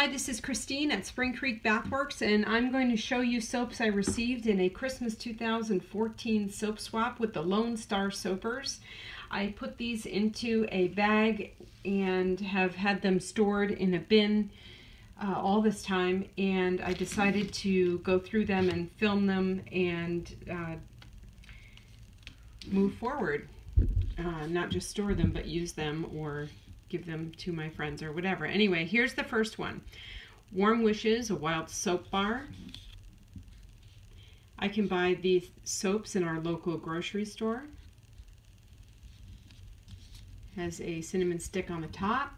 Hi, this is Christine at Spring Creek Bathworks, and I'm going to show you soaps I received in a Christmas 2014 soap swap with the Lone Star Soapers. I put these into a bag and have had them stored in a bin uh, all this time, and I decided to go through them and film them and uh, move forward. Uh, not just store them, but use them or give them to my friends or whatever. Anyway, here's the first one. Warm Wishes, a wild soap bar. I can buy these soaps in our local grocery store. Has a cinnamon stick on the top.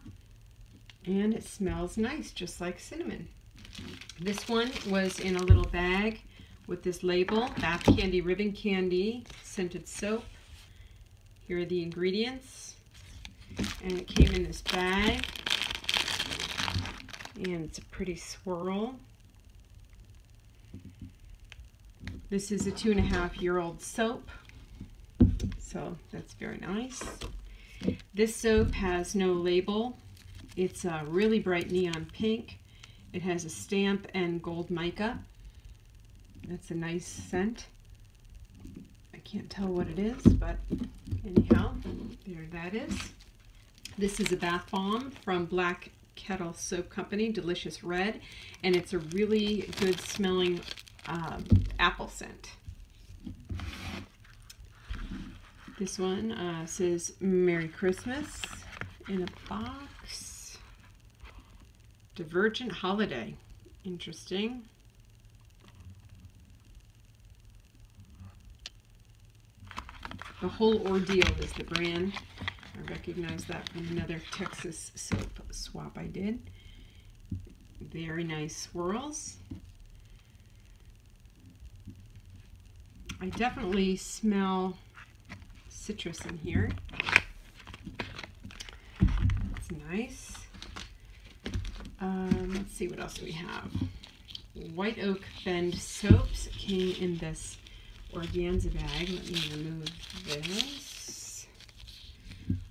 And it smells nice, just like cinnamon. This one was in a little bag with this label, Bath Candy Ribbon Candy Scented Soap. Here are the ingredients and it came in this bag. And it's a pretty swirl. This is a two and a half year old soap. So that's very nice. This soap has no label. It's a really bright neon pink. It has a stamp and gold mica. That's a nice scent. I can't tell what it is but anyhow there that is this is a bath bomb from Black Kettle Soap Company, Delicious Red, and it's a really good smelling um, apple scent. This one uh, says Merry Christmas in a box. Divergent Holiday. Interesting. The Whole Ordeal is the brand. I recognize that from another Texas soap swap I did. Very nice swirls. I definitely smell citrus in here. It's nice. Um, let's see what else we have. White Oak Bend soaps came in this organza bag. Let me remove this.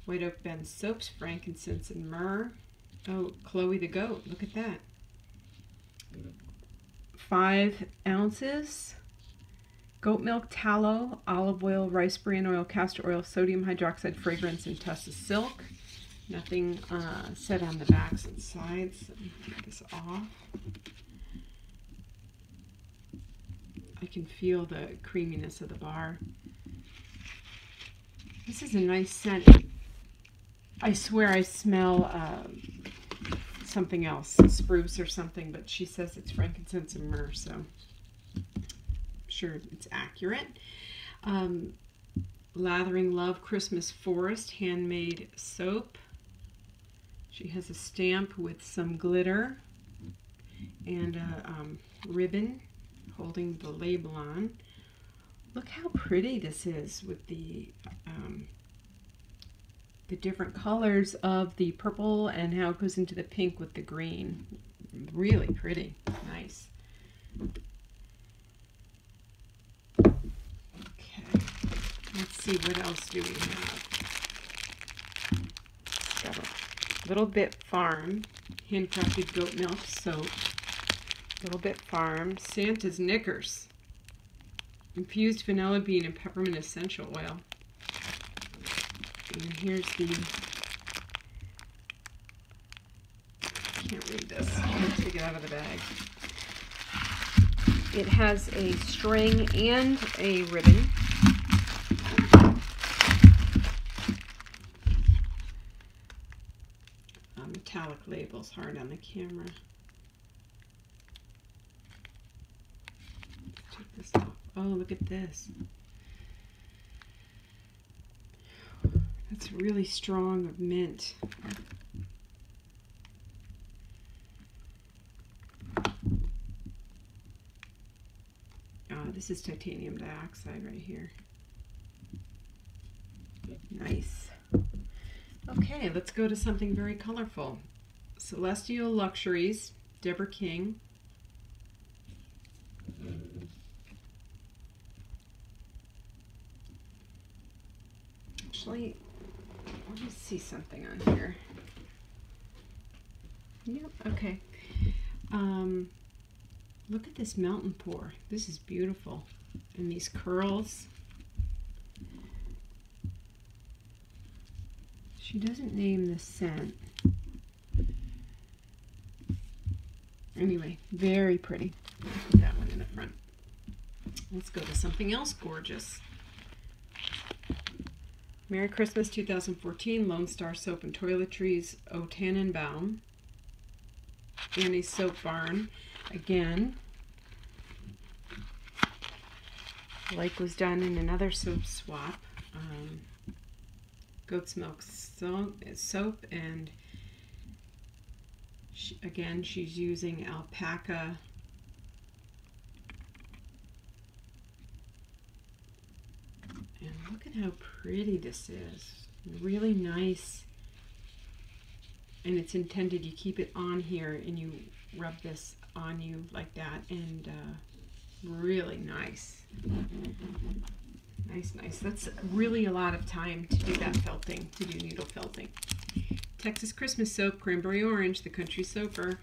White Oak Bend soaps, frankincense and myrrh. Oh, Chloe the goat. Look at that. Five ounces. Goat milk, tallow, olive oil, rice bran oil, castor oil, sodium hydroxide, fragrance, and Tussah silk. Nothing uh, said on the backs and sides. Get this off. I can feel the creaminess of the bar. This is a nice scent. I swear I smell um, something else, spruce or something, but she says it's frankincense and myrrh, so I'm sure it's accurate. Um, Lathering Love Christmas Forest handmade soap. She has a stamp with some glitter and a um, ribbon holding the label on. Look how pretty this is with the um, the different colors of the purple and how it goes into the pink with the green. Really pretty. Nice. Okay. Let's see, what else do we have? Got a Little Bit Farm handcrafted goat milk soap. Little Bit Farm Santa's Knickers. Infused vanilla bean and peppermint essential oil. And here's the, I can't read this. Let's take it out of the bag. It has a string and a ribbon. Uh, metallic labels hard on the camera. Take this off. Oh, look at this. Really strong of mint. Oh, this is titanium dioxide right here. Nice. Okay, let's go to something very colorful. Celestial Luxuries, Deborah King. Actually, me see something on here. Yep, okay. Um, look at this mountain pour. This is beautiful. And these curls. She doesn't name the scent. Anyway, very pretty. Put that one in the front. Let's go to something else gorgeous. Merry Christmas 2014 Lone Star Soap and Toiletries O Tannenbaum. Annie's Soap Barn. Again, like was done in another soap swap. Um, goat's milk soap, and she, again she's using alpaca and look at how pretty this is. Really nice. And it's intended you keep it on here and you rub this on you like that and uh, really nice. Nice nice. That's really a lot of time to do that felting to do needle felting. Texas Christmas soap cranberry orange the country soaper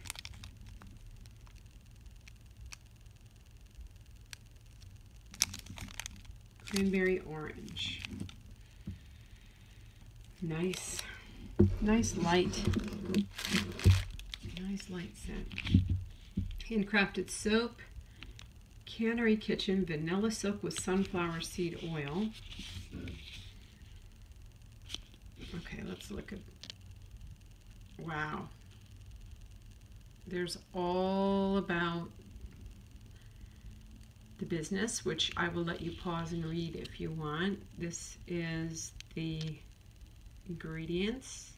cranberry orange. Nice nice light nice light scent. Handcrafted soap cannery kitchen vanilla silk with sunflower seed oil. Okay let's look at wow. There's all about the business which I will let you pause and read if you want this is the ingredients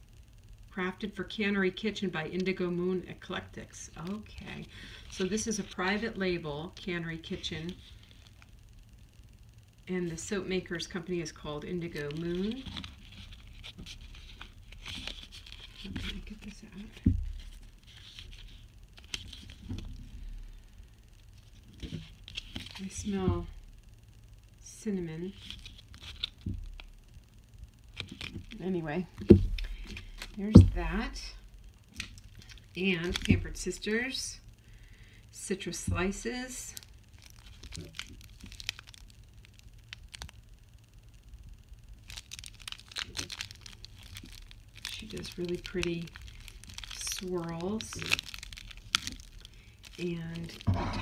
crafted for Cannery Kitchen by Indigo Moon Eclectics. Okay, so this is a private label, Cannery Kitchen, and the soap makers company is called Indigo Moon. Can I get this out? I smell cinnamon. Anyway, there's that. And Pampered Sisters, citrus slices. She does really pretty swirls. And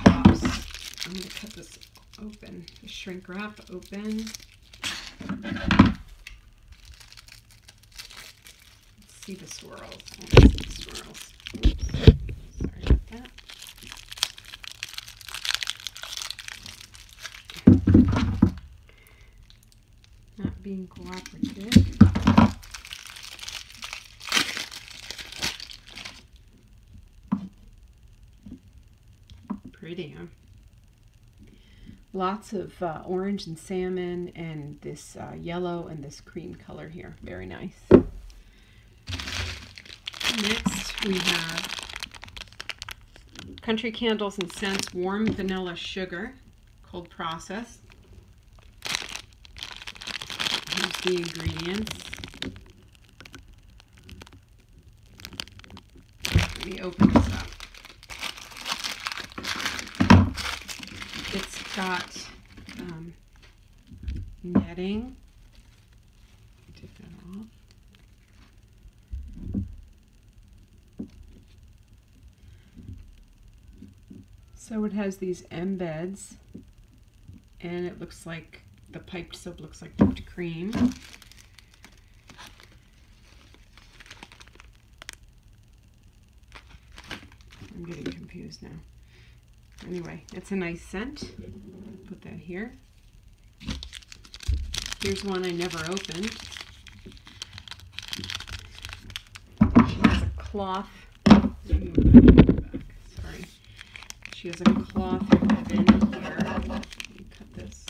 tops, I'm going to cut this open, the shrink wrap open. see the swirls. See the swirls. Sorry about that. Not being cooperative. Pretty, huh? Lots of uh, orange and salmon and this uh, yellow and this cream color here. Very nice. Next we have Country Candles and Scents Warm Vanilla Sugar, cold process. Here's the ingredients. Let me open this up. It's got um, netting. Take that off. So it has these embeds and it looks like the piped soap looks like whipped cream. I'm getting confused now. Anyway, it's a nice scent. Put that here. Here's one I never opened. She has a cloth. Sorry. She has a cloth ribbon here. Cut this.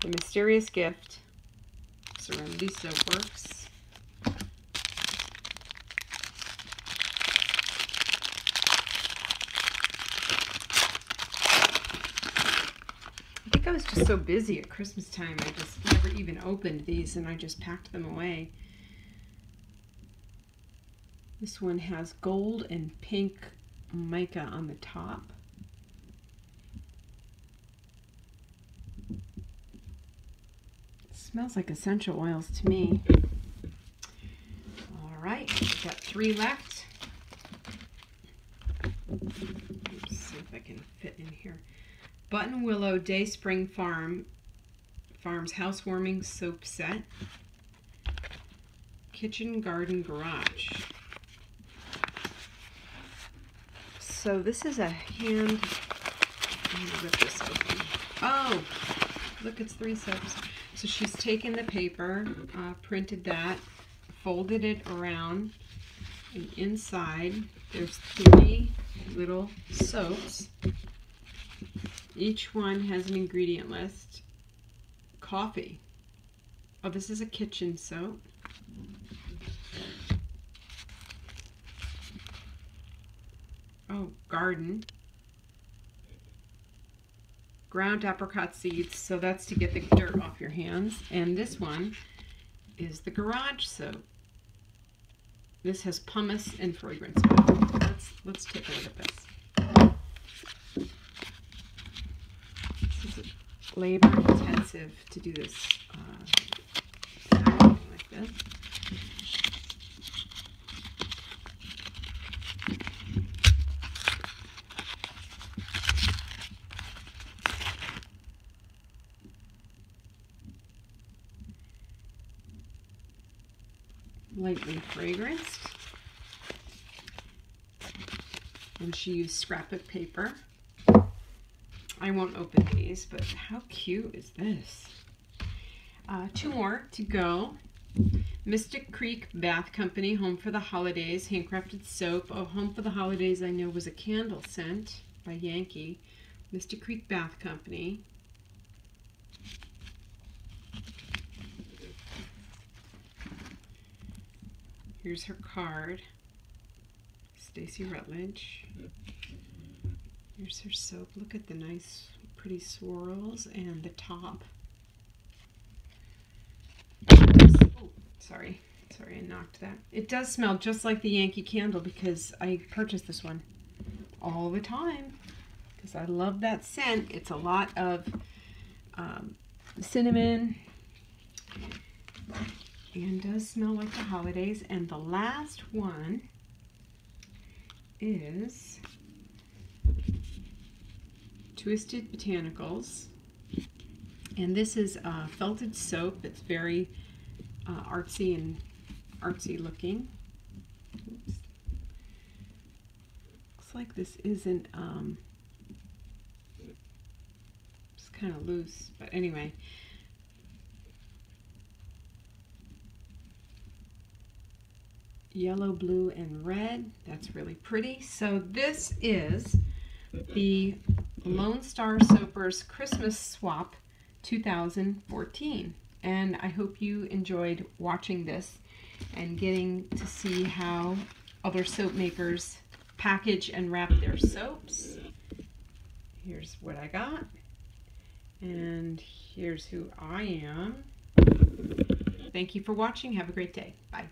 The Mysterious Gift. Serenity Soapworks. I think I was just so busy at Christmas time, I just never even opened these and I just packed them away. This one has gold and pink mica on the top. smells like essential oils to me. All right, we've got three left. Let's see if I can fit in here. Button Willow Day Spring Farm Farms Housewarming Soap Set. Kitchen Garden Garage. So this is a hand. Oh, look, it's three soaps. So she's taken the paper, uh, printed that, folded it around, and inside there's three little soaps. Each one has an ingredient list. Coffee. Oh, this is a kitchen soap. Oh, garden ground apricot seeds. So that's to get the dirt off your hands. And this one is the garage soap. This has pumice and fragrance Let's, let's take a look at this. This is labor intensive to do this uh, like this. lightly fragranced. And she used scrapbook paper. I won't open these, but how cute is this? Uh, two more to go. Mystic Creek Bath Company, Home for the Holidays, handcrafted soap. Oh, Home for the Holidays I know was a candle scent by Yankee. Mystic Creek Bath Company. Here's her card. Stacy Rutledge. Here's her soap. Look at the nice, pretty swirls and the top. Oh, sorry. Sorry, I knocked that. It does smell just like the Yankee Candle because I purchased this one all the time because I love that scent. It's a lot of um, cinnamon and does smell like the holidays. And the last one is Twisted Botanicals. And this is uh, felted soap. It's very uh, artsy and artsy looking. Oops. Looks like this isn't, um, it's kind of loose, but anyway. yellow, blue, and red. That's really pretty. So this is the Lone Star Soapers Christmas Swap 2014. And I hope you enjoyed watching this and getting to see how other soap makers package and wrap their soaps. Here's what I got. And here's who I am. Thank you for watching. Have a great day. Bye.